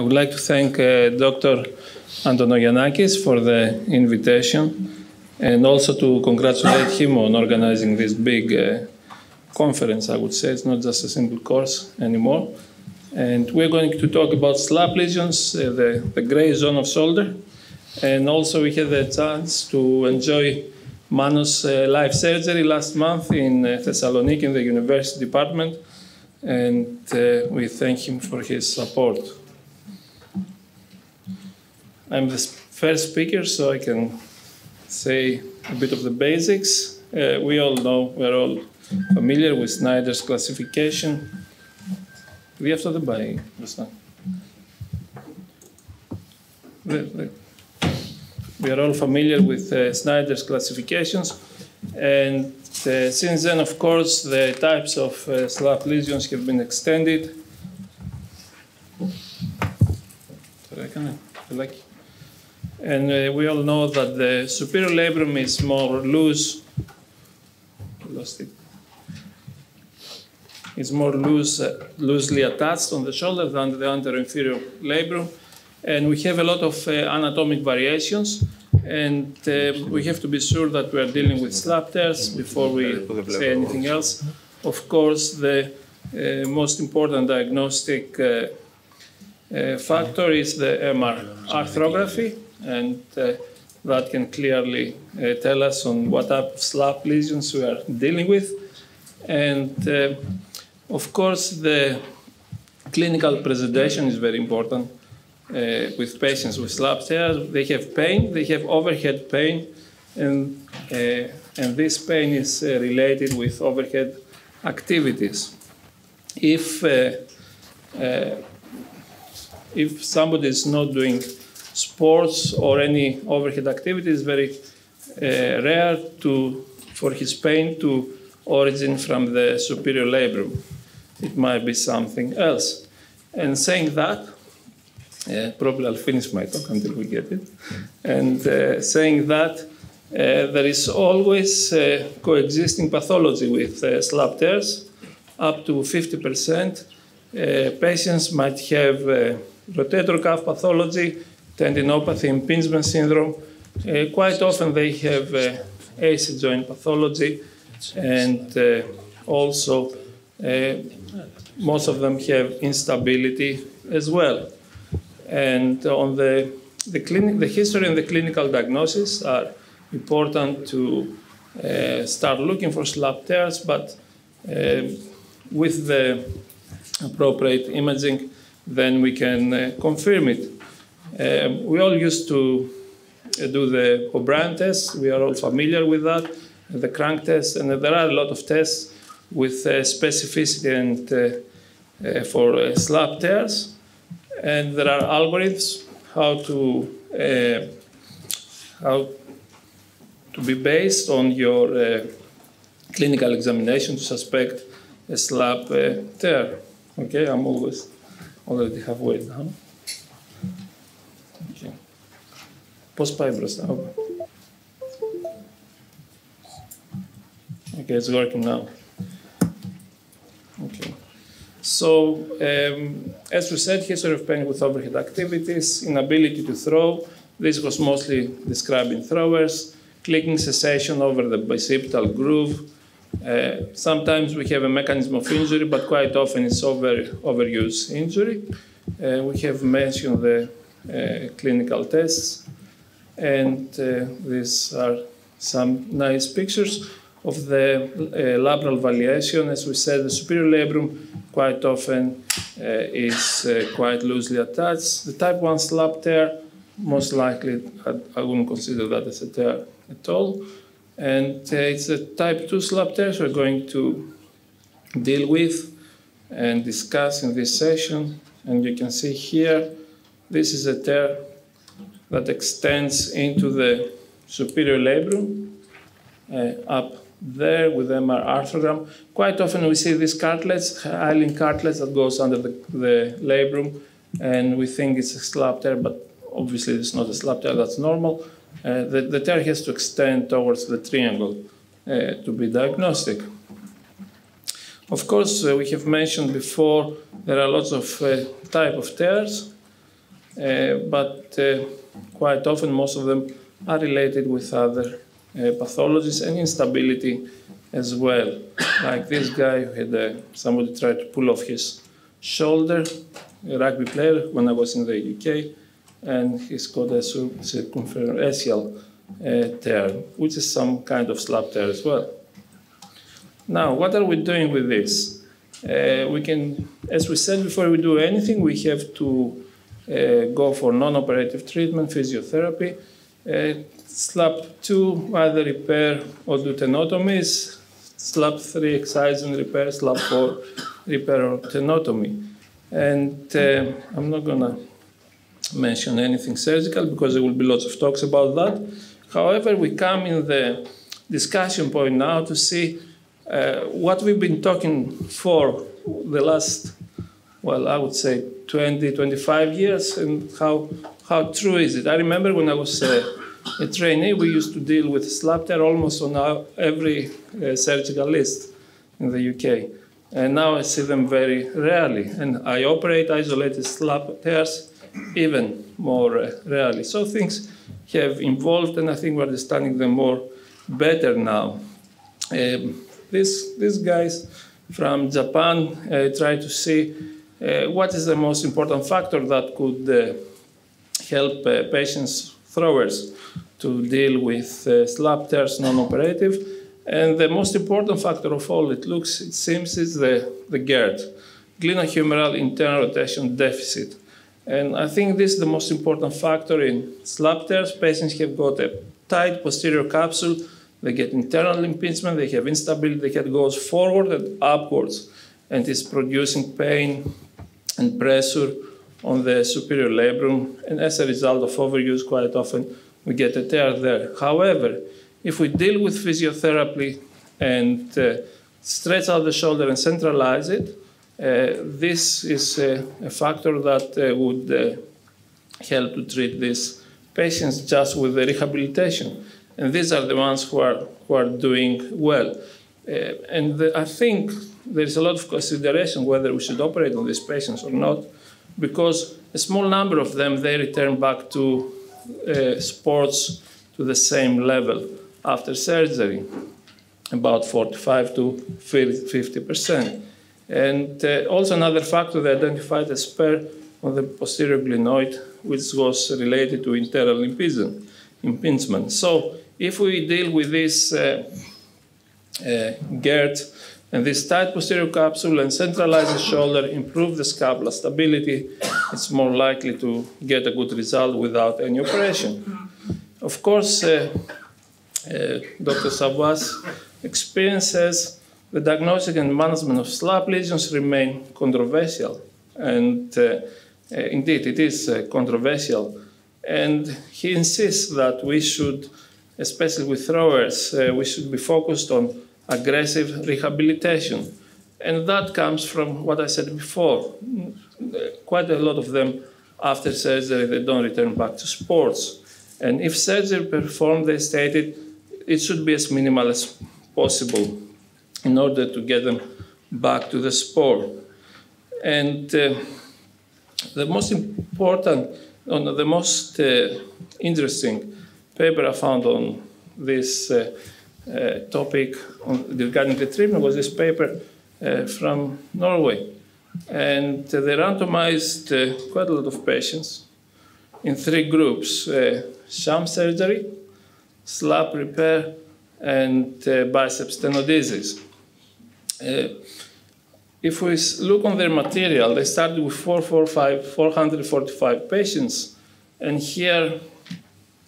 I would like to thank uh, Dr. Antonogiannakis for the invitation and also to congratulate him on organizing this big uh, conference, I would say. It's not just a single course anymore. And we're going to talk about SLAP lesions, uh, the, the gray zone of shoulder. And also, we had the chance to enjoy Manos uh, live surgery last month in uh, Thessaloniki in the university department. And uh, we thank him for his support. I'm the first speaker, so I can say a bit of the basics. Uh, we all know, we're all familiar with Snyder's classification. We have to buy We are all familiar with uh, Snyder's classifications. And uh, since then, of course, the types of uh, SLAP lesions have been extended. Sorry, can I, like and uh, we all know that the superior labrum is more loose. Lost it. It's more loose, uh, loosely attached on the shoulder than the anterior-inferior labrum. And we have a lot of uh, anatomic variations. And uh, we have to be sure that we are dealing with SLAP tears before we say anything else. Of course, the uh, most important diagnostic uh, factor is the MR arthrography and uh, that can clearly uh, tell us on what type of SLAP lesions we are dealing with. And uh, of course, the clinical presentation is very important uh, with patients with SLAP tears. They have pain, they have overhead pain, and, uh, and this pain is uh, related with overhead activities. If, if somebody is not doing sports or any overhead activity is very uh, rare to, for his pain to origin from the superior labrum. It might be something else. And saying that, uh, probably I'll finish my talk until we get it. And uh, saying that, uh, there is always uh, coexisting pathology with uh, SLAP tears. Up to 50% uh, patients might have rotator cuff pathology, tendinopathy, impingement syndrome. Uh, quite often they have uh, AC joint pathology, and uh, also uh, most of them have instability as well. And on the the, clinic, the history and the clinical diagnosis are important to uh, start looking for SLAP tears, but uh, with the appropriate imaging, then we can confirm it. Um, we all used to uh, do the O'Brien test. We are all familiar with that, the crank test, and there are a lot of tests with uh, specificity and uh, uh for uh, SLAP tears. And there are algorithms how to uh, how to be based on your clinical examination to suspect a SLAP tear. Okay, I'm always already halfway down. postpipe Bratislava. Okay, it's working now. Okay. So, um, as we said, history of pain with overhead activities, inability to throw. This was mostly described in throwers, clicking cessation over the bicipital groove. Uh, sometimes we have a mechanism of injury, but quite often it's over, overuse injury. Uh, we have mentioned the uh, clinical tests. And uh, these are some nice pictures of the uh, labral valiation. As we said, the superior labrum quite often uh, is quite loosely attached. The type 1 SLAP tear, most likely, I, I wouldn't consider that as a tear at all. And it's a type 2 SLAP tear we're going to deal with and discuss in this session. And you can see here, this is a tear that extends into the superior labrum uh, up there with MR arthrogram. Quite often we see this cartilage, hyaline cartilage that goes under the, the labrum, and we think it's a SLAP tear, but obviously it's not a SLAP tear, that's normal. Uh, the, the, tear has to extend towards the triangle uh, to be diagnostic. Of course, uh, we have mentioned before there are lots of uh, type of tears. uh, but uh, quite often most of them are related with other uh, pathologies and instability as well. Like this guy who had uh, somebody tried to pull off his shoulder, a rugby player when I was in the UK, and he's got a circumferential uh, tear, which is some kind of slap tear as well. Now, what are we doing with this? Uh, we can, as we said before we do anything, we have to go for non-operative treatment, physiotherapy. Uh, SLAP 2, either repair or do tenotomies. SLAP 3, exercise and repair. SLAP 4, repair or tenotomy. And uh, I'm not going to mention anything surgical because there will be lots of talks about that. However, we come in the discussion point now to see uh, what we've been talking for the last, well, I would say 20, 25 years, and how, how true is it? I remember when I was uh, a trainee, we used to deal with slap tear almost on our, every uh, surgical list in the UK. And now I see them very rarely. And I operate isolated slap tears even more uh, rarely. So things have evolved, and I think we're understanding them more better now. Um, this, these guys from Japan uh, try to see what is the most important factor that could uh, help uh, patients throwers to deal with uh, slap tears non-operative. And the most important factor of all, it looks, it seems, is the, the GIRD, glenohumeral internal rotation deficit. And I think this is the most important factor in slap tears. Patients have got a tight posterior capsule, they get internal impingement, they have instability, the head goes forward and upwards, and is producing pain and pressure on the superior labrum, and as a result of overuse, quite often we get a tear there. However, if we deal with physiotherapy and uh, stretch out the shoulder and centralize it, uh, this is a, a factor that uh, would uh, help to treat these patients just with the rehabilitation. And these are the ones who are, who are doing well. Uh, and the, I think there is a lot of consideration whether we should operate on these patients or not because a small number of them they return back to uh, sports to the same level after surgery, about 45 to 50 percent. And uh, also another factor they identified a spur on the posterior glenoid, which was related to internal impingement. So if we deal with this uh, uh, GIRD and this tight posterior capsule and centralize the shoulder, improve the scapula stability, it's more likely to get a good result without any operation. Of course, uh, uh, Dr. Savoie's experiences, the diagnosis and management of slap lesions remain controversial. And uh, uh indeed, it is uh, controversial. And he insists that we should, especially with throwers, uh, we should be focused on aggressive rehabilitation. And that comes from what I said before. Quite a lot of them, after surgery, they don't return back to sports. And if surgery performed, they stated it should be as minimal as possible in order to get them back to the sport. And uh, the most important, the most uh, interesting paper I found on this uh, Uh, topic on, regarding the treatment was this paper uh, from Norway. And uh, they randomized uh, quite a lot of patients in three groups uh, sham surgery, slap repair, and biceps tenodesis. if we look on their material, they started with 445 patients, and here,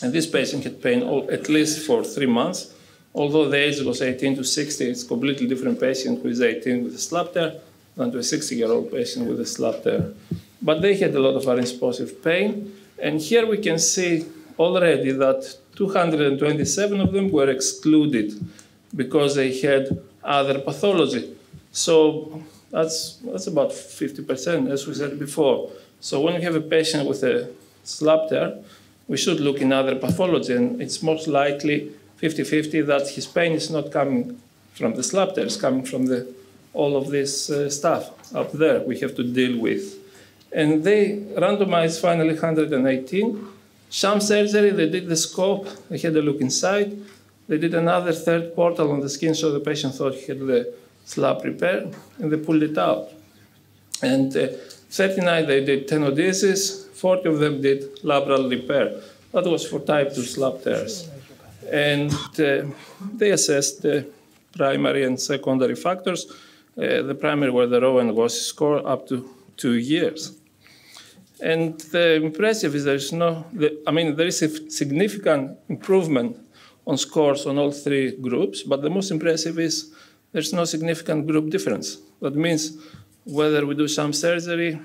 and this patient had pain all, at least for three months, Although the age was 18 to 60, it's a completely different patient who is 18 with a slap tear than to a 60-year-old patient with a slap tear. But they had a lot of responsive pain. And here we can see already that 227 of them were excluded because they had other pathology. So that's, that's about 50%, as we said before. So when we have a patient with a slap tear, we should look in other pathology, and it's most likely 50-50 that his pain is not coming from the slap tear, it's coming from the, all of this uh, stuff up there we have to deal with. And they randomized finally 118. Sham surgery, they did the scope, they had a look inside. They did another third portal on the skin so the patient thought he had the slap repair, and they pulled it out. And uh, 39, they did tenodesis, 40 of them did labral repair. That was for type 2 slap tears. And uh, they assessed the primary and secondary factors. Uh, the primary were the Rowe and WOSI score up to two years. And the impressive is there is no, the, I mean, there is a significant improvement on scores on all three groups, but the most impressive is there's no significant group difference. That means whether we do some surgery,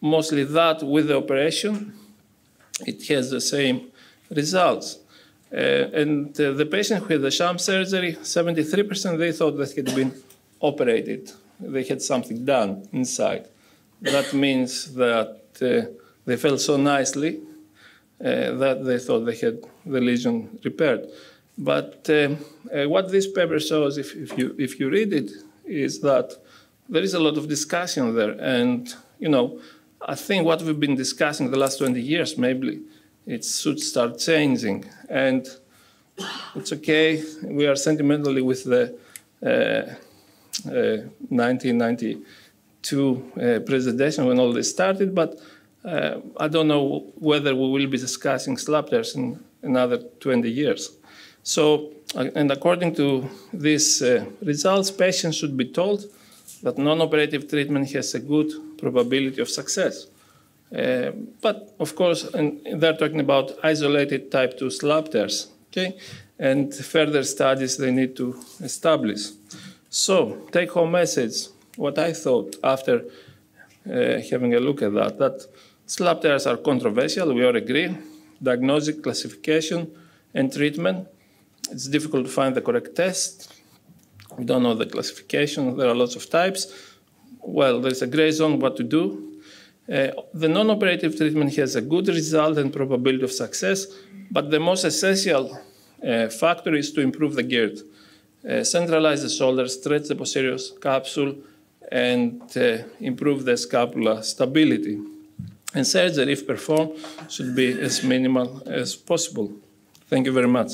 mostly that with the operation, it has the same results. Uh, and uh, the patient with the sham surgery, 73% they thought that had been operated. They had something done inside. That means that uh, they felt so nicely that they thought they had the lesion repaired. But uh, what this paper shows, if, if, you, if you read it, is that there is a lot of discussion there. And, you know, I think what we've been discussing the last 20 years, maybe it should start changing. And it's okay, we are sentimentally with the uh, uh, 1992 uh, presentation when all this started, but uh, I don't know whether we will be discussing slap tears in another 20 years. So, uh, and according to these uh, results, patients should be told that non-operative treatment has a good probability of success. Uh, but of course, they're talking about isolated type 2 slap tears, okay? And further studies they need to establish. So, take home message, what I thought after uh, having a look at that, that slap tears are controversial, we all agree. Diagnostic classification, and treatment. It's difficult to find the correct test. We don't know the classification, there are lots of types. Well, there's a gray zone what to do. Uh, the non-operative treatment has a good result and probability of success, but the most essential uh, factor is to improve the GIRD. Uh, centralize the shoulder, stretch the posterior capsule, and improve the scapula stability. And surgery, if performed, should be as minimal as possible. Thank you very much.